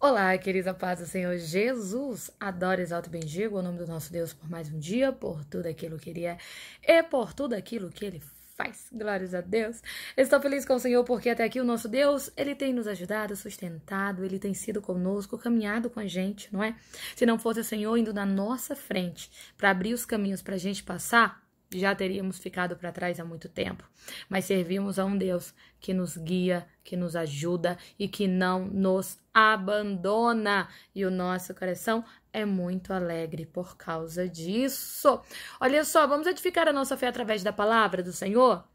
Olá, querida paz do Senhor Jesus. Adoro, exalto e bendigo o nome do nosso Deus por mais um dia, por tudo aquilo que Ele é e por tudo aquilo que Ele faz. Glórias a Deus. Estou feliz com o Senhor porque até aqui o nosso Deus, Ele tem nos ajudado, sustentado, Ele tem sido conosco, caminhado com a gente, não é? Se não fosse o Senhor indo na nossa frente para abrir os caminhos para a gente passar, já teríamos ficado para trás há muito tempo. Mas servimos a um Deus que nos guia, que nos ajuda e que não nos abandona. E o nosso coração é muito alegre por causa disso. Olha só, vamos edificar a nossa fé através da palavra do Senhor?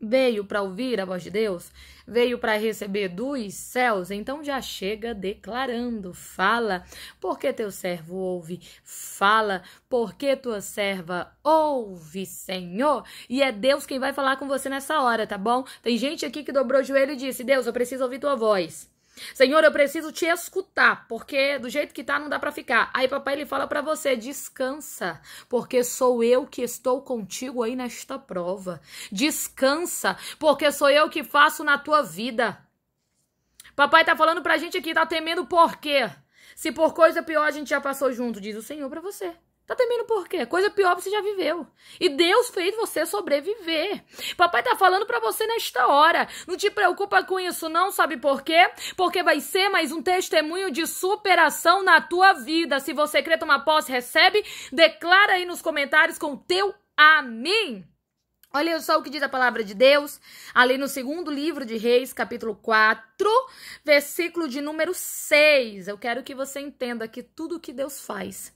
Veio para ouvir a voz de Deus, veio para receber dos céus, então já chega declarando, fala, porque teu servo ouve, fala, porque tua serva ouve, Senhor. E é Deus quem vai falar com você nessa hora, tá bom? Tem gente aqui que dobrou o joelho e disse: Deus, eu preciso ouvir tua voz. Senhor, eu preciso te escutar, porque do jeito que tá não dá para ficar. Aí papai ele fala para você: descansa, porque sou eu que estou contigo aí nesta prova. Descansa, porque sou eu que faço na tua vida. Papai tá falando pra gente aqui, tá temendo por quê? Se por coisa pior a gente já passou junto, diz o Senhor para você. Tá temendo por quê? Coisa pior você já viveu. E Deus fez você sobreviver. Papai tá falando para você nesta hora. Não te preocupa com isso não, sabe por quê? Porque vai ser mais um testemunho de superação na tua vida. Se você crê tomar posse, recebe, declara aí nos comentários com o teu amém. Olha só o que diz a palavra de Deus, ali no segundo livro de Reis, capítulo 4, versículo de número 6. Eu quero que você entenda que tudo que Deus faz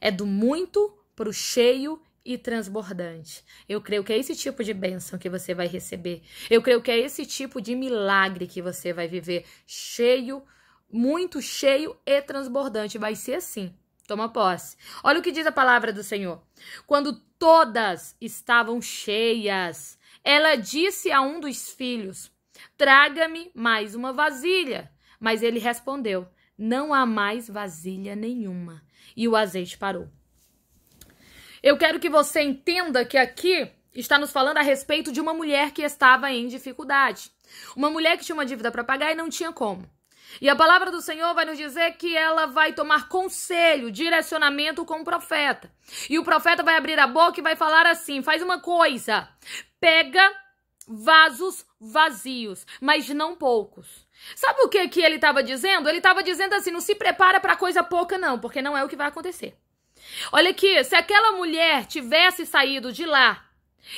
é do muito para o cheio e transbordante. Eu creio que é esse tipo de bênção que você vai receber. Eu creio que é esse tipo de milagre que você vai viver. Cheio, muito cheio e transbordante. Vai ser assim. Toma posse. Olha o que diz a palavra do Senhor. Quando todas estavam cheias, ela disse a um dos filhos: Traga-me mais uma vasilha. Mas ele respondeu: Não há mais vasilha nenhuma e o azeite parou. Eu quero que você entenda que aqui está nos falando a respeito de uma mulher que estava em dificuldade. Uma mulher que tinha uma dívida para pagar e não tinha como. E a palavra do Senhor vai nos dizer que ela vai tomar conselho, direcionamento com o profeta. E o profeta vai abrir a boca e vai falar assim: faz uma coisa, pega vasos vazios, mas não poucos. Sabe o que, que ele estava dizendo? Ele estava dizendo assim: não se prepara para coisa pouca, não, porque não é o que vai acontecer. Olha aqui, se aquela mulher tivesse saído de lá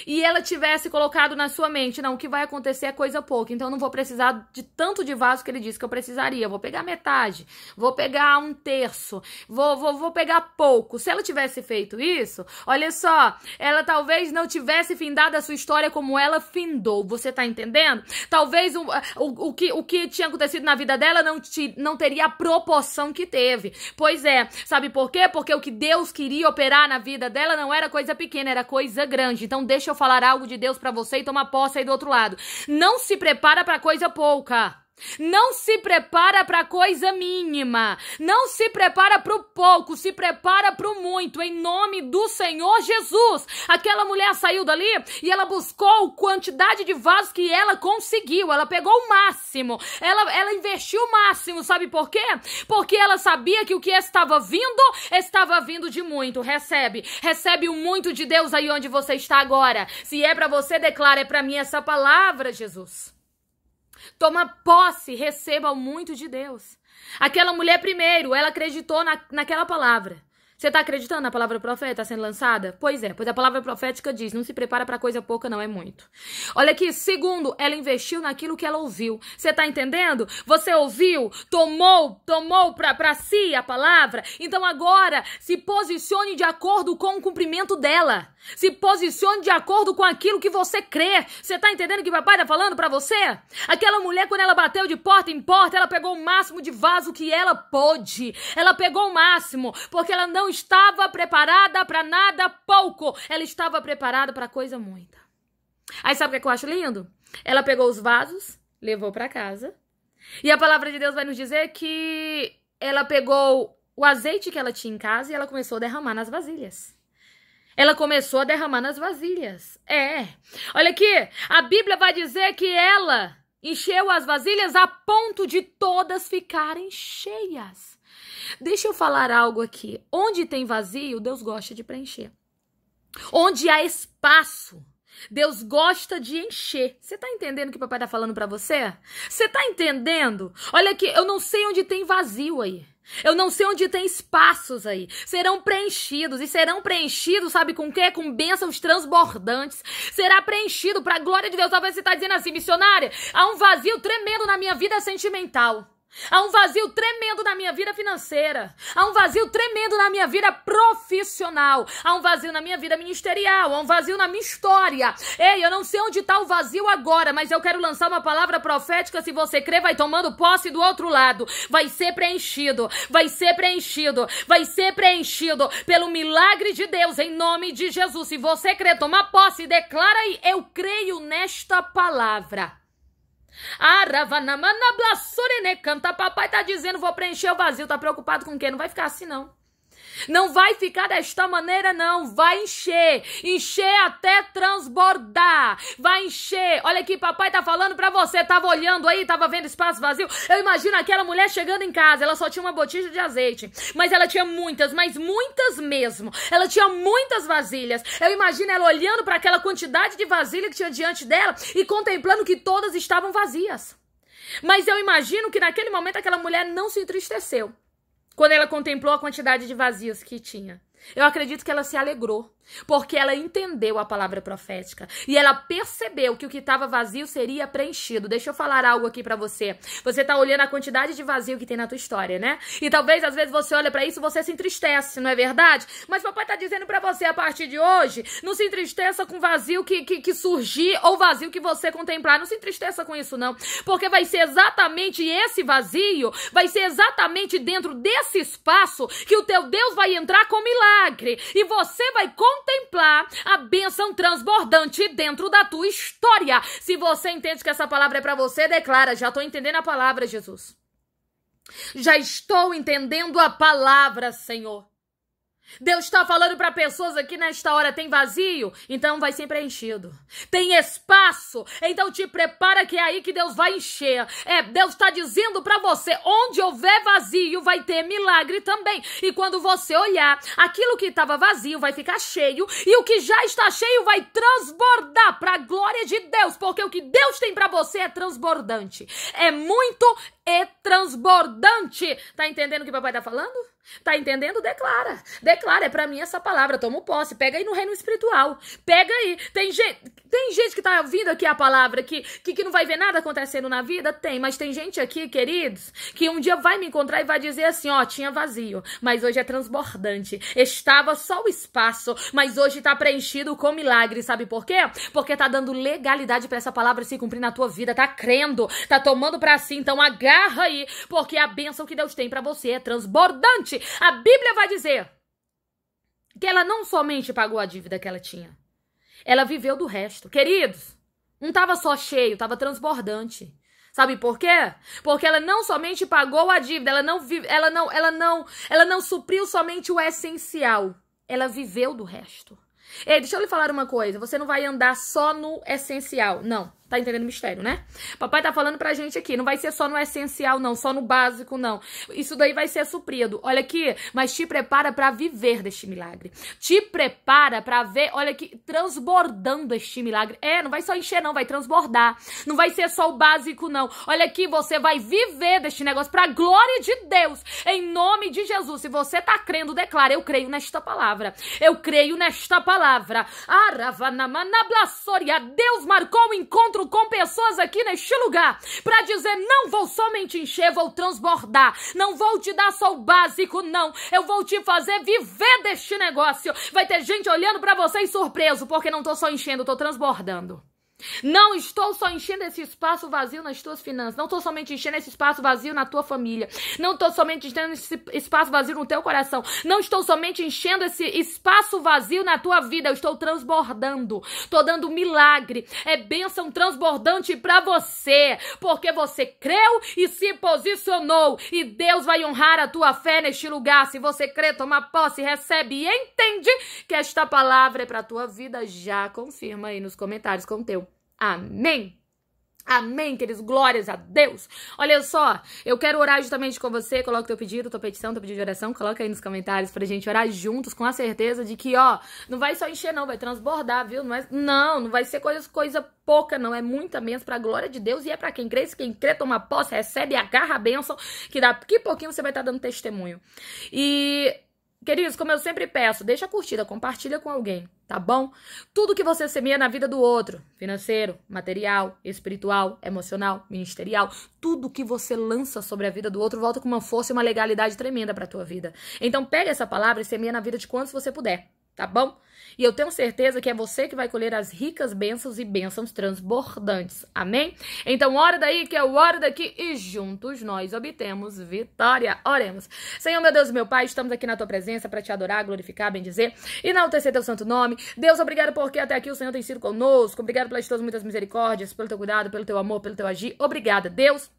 e ela tivesse colocado na sua mente, não, o que vai acontecer é coisa pouca, então eu não vou precisar de tanto de vaso que ele disse que eu precisaria, vou pegar metade, vou pegar um terço, vou, vou, vou pegar pouco. Se ela tivesse feito isso, olha só, ela talvez não tivesse findado a sua história como ela findou, você tá entendendo? Talvez o, o, o, que, o que tinha acontecido na vida dela não, te, não teria a proporção que teve. Pois é, sabe por quê? Porque o que Deus queria operar na vida dela não era coisa pequena, era coisa grande. Então, deixa eu falar algo de Deus para você e toma posse aí do outro lado. Não se prepara para coisa pouca. Não se prepara para coisa mínima. Não se prepara para o pouco, se prepara para o muito, em nome do Senhor Jesus. Aquela mulher saiu dali e ela buscou quantidade de vasos que ela conseguiu. Ela pegou o máximo. Ela, ela investiu o máximo. Sabe por quê? Porque ela sabia que o que estava vindo estava vindo de muito. Recebe. Recebe o muito de Deus aí onde você está agora. Se é para você, declara: é para mim essa palavra, Jesus. Toma posse, receba muito de Deus. Aquela mulher, primeiro, ela acreditou na, naquela palavra. Você está acreditando na palavra profeta sendo lançada? Pois é, pois a palavra profética diz: não se prepara para coisa pouca, não é muito. Olha aqui, segundo, ela investiu naquilo que ela ouviu. Você está entendendo? Você ouviu, tomou, tomou para si a palavra. Então agora se posicione de acordo com o cumprimento dela. Se posicione de acordo com aquilo que você crê. Você está entendendo o que papai está falando para você? Aquela mulher, quando ela bateu de porta em porta, ela pegou o máximo de vaso que ela pôde. Ela pegou o máximo, porque ela não não estava preparada para nada pouco, ela estava preparada para coisa muita. Aí sabe o que eu acho lindo? Ela pegou os vasos, levou para casa, e a palavra de Deus vai nos dizer que ela pegou o azeite que ela tinha em casa e ela começou a derramar nas vasilhas. Ela começou a derramar nas vasilhas. É. Olha aqui, a Bíblia vai dizer que ela encheu as vasilhas a ponto de todas ficarem cheias. Deixa eu falar algo aqui. Onde tem vazio, Deus gosta de preencher. Onde há espaço, Deus gosta de encher. Você tá entendendo o que o papai tá falando para você? Você tá entendendo? Olha aqui, eu não sei onde tem vazio aí. Eu não sei onde tem espaços aí. Serão preenchidos. E serão preenchidos, sabe com quê? Com bênçãos transbordantes. Será preenchido para a glória de Deus. Talvez você está dizendo assim, missionária, há um vazio tremendo na minha vida sentimental. Há um vazio tremendo na minha vida financeira. Há um vazio tremendo na minha vida profissional. Há um vazio na minha vida ministerial. Há um vazio na minha história. Ei, eu não sei onde está o vazio agora, mas eu quero lançar uma palavra profética. Se você crê, vai tomando posse do outro lado. Vai ser preenchido. Vai ser preenchido. Vai ser preenchido pelo milagre de Deus, em nome de Jesus. Se você crê, toma posse. Declara aí: Eu creio nesta palavra. Aravanamana blassurene canta. Papai tá dizendo, vou preencher o vazio. Tá preocupado com quê? Não vai ficar assim, não. Não vai ficar desta maneira, não. Vai encher. Encher até transbordar. Vai encher. Olha aqui, papai tá falando pra você. Tava olhando aí, tava vendo espaço vazio. Eu imagino aquela mulher chegando em casa. Ela só tinha uma botija de azeite. Mas ela tinha muitas, mas muitas mesmo. Ela tinha muitas vasilhas. Eu imagino ela olhando para aquela quantidade de vasilha que tinha diante dela e contemplando que todas estavam vazias. Mas eu imagino que naquele momento aquela mulher não se entristeceu quando ela contemplou a quantidade de vazios que tinha. Eu acredito que ela se alegrou. Porque ela entendeu a palavra profética e ela percebeu que o que estava vazio seria preenchido. Deixa eu falar algo aqui para você. Você tá olhando a quantidade de vazio que tem na tua história, né? E talvez às vezes você olha para isso e você se entristece, não é verdade? Mas papai tá dizendo para você a partir de hoje, não se entristeça com vazio que, que, que surgir ou vazio que você contemplar. Não se entristeça com isso não, porque vai ser exatamente esse vazio, vai ser exatamente dentro desse espaço que o teu Deus vai entrar com milagre e você vai contemplar a bênção transbordante dentro da tua história. Se você entende que essa palavra é para você, declara: já estou entendendo a palavra, Jesus. Já estou entendendo a palavra, Senhor. Deus está falando para pessoas aqui nesta hora: tem vazio? Então vai ser preenchido. Tem espaço? Então te prepara que é aí que Deus vai encher. É, Deus está dizendo para você: onde houver vazio, vai ter milagre também. E quando você olhar, aquilo que estava vazio vai ficar cheio, e o que já está cheio vai transbordar para a glória de Deus, porque o que Deus tem para você é transbordante. É muito e transbordante. Tá entendendo o que o papai tá falando? Tá entendendo? Declara. Declara, é para mim essa palavra. Toma posse. Pega aí no reino espiritual. Pega aí. Tem gente, tem gente que tá ouvindo aqui a palavra que, que, que não vai ver nada acontecendo na vida? Tem, mas tem gente aqui, queridos, que um dia vai me encontrar e vai dizer assim: ó, tinha vazio, mas hoje é transbordante. Estava só o espaço, mas hoje tá preenchido com milagre. Sabe por quê? Porque tá dando legalidade para essa palavra se cumprir na tua vida. Tá crendo, tá tomando para si. Então agarra aí, porque a bênção que Deus tem para você é transbordante. A Bíblia vai dizer que ela não somente pagou a dívida que ela tinha, ela viveu do resto. Queridos, não estava só cheio, estava transbordante. Sabe por quê? Porque ela não somente pagou a dívida, ela não vive, ela não, ela não, ela não supriu somente o essencial. Ela viveu do resto. Ei, deixa eu lhe falar uma coisa, você não vai andar só no essencial, não. Tá entendendo o mistério, né? Papai tá falando pra gente aqui, não vai ser só no essencial, não, só no básico, não. Isso daí vai ser suprido. Olha aqui, mas te prepara para viver deste milagre. Te prepara para ver, olha aqui, transbordando este milagre. É, não vai só encher, não, vai transbordar. Não vai ser só o básico, não. Olha aqui, você vai viver deste negócio pra glória de Deus, em nome de Jesus. Se você tá crendo, declara, eu creio nesta palavra. Eu creio nesta palavra. Aravanamanablassoria. Deus marcou o encontro encontro com pessoas aqui neste lugar para dizer: não vou somente encher, vou transbordar. Não vou te dar só o básico, não. Eu vou te fazer viver deste negócio. Vai ter gente olhando para vocês surpreso, porque não tô só enchendo, tô transbordando. Não estou só enchendo esse espaço vazio nas tuas finanças. Não estou somente enchendo esse espaço vazio na tua família. Não estou somente enchendo esse espaço vazio no teu coração. Não estou somente enchendo esse espaço vazio na tua vida. Eu estou transbordando. Estou dando milagre. É bênção transbordante para você. Porque você creu e se posicionou. E Deus vai honrar a tua fé neste lugar. Se você crê, toma posse, recebe e entende que esta palavra é para tua vida. Já confirma aí nos comentários com o teu. Amém. Amém, queridos. Glórias a Deus. Olha só, eu quero orar justamente com você. Coloca teu pedido, tua petição, teu pedido de oração. Coloca aí nos comentários pra gente orar juntos com a certeza de que, ó, não vai só encher, não, vai transbordar, viu? Não, é, não, não vai ser coisa, coisa pouca, não. É muita bênção pra glória de Deus e é pra quem crê. Se quem crê, toma posse, recebe, agarra a bênção, que daqui a pouquinho você vai estar tá dando testemunho. E Queridos, como eu sempre peço, deixa a curtida, compartilha com alguém, tá bom? Tudo que você semeia na vida do outro, financeiro, material, espiritual, emocional, ministerial, tudo que você lança sobre a vida do outro volta com uma força e uma legalidade tremenda para tua vida. Então pega essa palavra e semeia na vida de quantos você puder tá bom? E eu tenho certeza que é você que vai colher as ricas bênçãos e bênçãos transbordantes. Amém? Então, ora daí que eu oro daqui e juntos nós obtemos vitória. Oremos. Senhor, meu Deus meu Pai, estamos aqui na tua presença para te adorar, glorificar, bendizer e enaltecer teu santo nome. Deus, obrigado porque até aqui o Senhor tem sido conosco. Obrigado pelas tuas muitas misericórdias, pelo teu cuidado, pelo teu amor, pelo teu agir. Obrigada, Deus,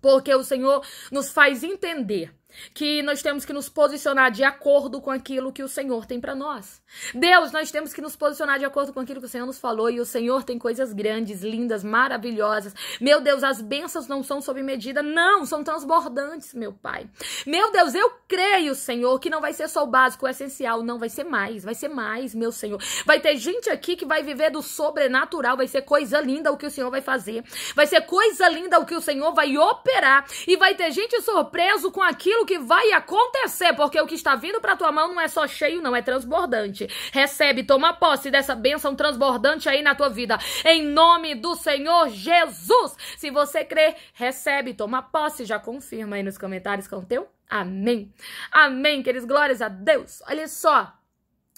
porque o Senhor nos faz entender que nós temos que nos posicionar de acordo com aquilo que o Senhor tem para nós. Deus, nós temos que nos posicionar de acordo com aquilo que o Senhor nos falou e o Senhor tem coisas grandes, lindas, maravilhosas. Meu Deus, as bênçãos não são sob medida, não, são transbordantes, meu Pai. Meu Deus, eu creio, Senhor, que não vai ser só o básico, o essencial, não, vai ser mais, vai ser mais, meu Senhor. Vai ter gente aqui que vai viver do sobrenatural, vai ser coisa linda o que o Senhor vai fazer. Vai ser coisa linda o que o Senhor vai operar e vai ter gente surpreso com aquilo aquilo que vai acontecer, porque o que está vindo para tua mão não é só cheio, não, é transbordante. Recebe, toma posse dessa bênção transbordante aí na tua vida, em nome do Senhor Jesus. Se você crê, recebe, toma posse, já confirma aí nos comentários com o teu amém. Amém, queridos, glórias a Deus. Olha só.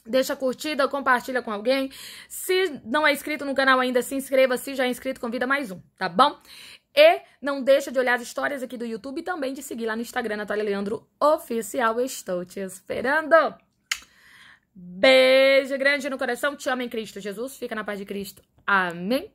Deixa curtida, compartilha com alguém. Se não é inscrito no canal ainda, se inscreva. Se já é inscrito, convida mais um, tá bom? E não deixa de olhar as histórias aqui do YouTube e também de seguir lá no Instagram, Natália Leandro Oficial. Estou te esperando. Beijo grande no coração. Te amo em Cristo Jesus. Fica na paz de Cristo. Amém.